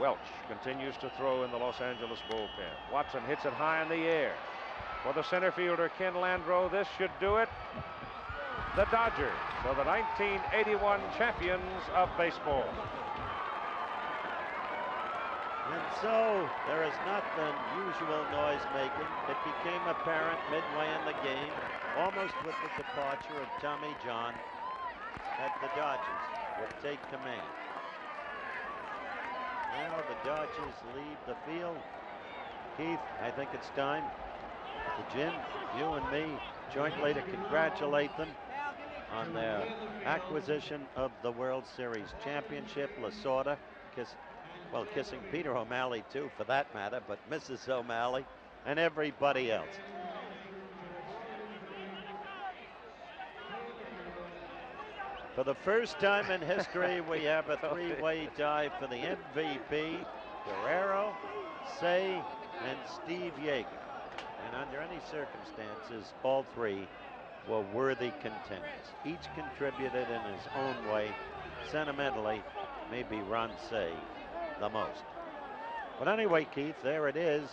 Welch continues to throw in the Los Angeles bullpen. Watson hits it high in the air. For the center fielder, Ken Landreaux, this should do it. The Dodgers are the 1981 champions of baseball. And so there is not the usual noise making. It became apparent midway in the game, almost with the departure of Tommy John, that the Dodgers would take command. Now the Dodgers leave the field. Keith, I think it's time for Jim, you and me jointly to congratulate them on their acquisition of the World Series championship. Lasorda, kiss, well, kissing Peter O'Malley too, for that matter, but Mrs. O'Malley and everybody else. For the first time in history, we have a three-way tie for the MVP. Guerrero, Cey, and Steve Yeager. And under any circumstances, all three were worthy contenders. Each contributed in his own way. Sentimentally, maybe Ron Cey the most. But anyway, Keith, there it is.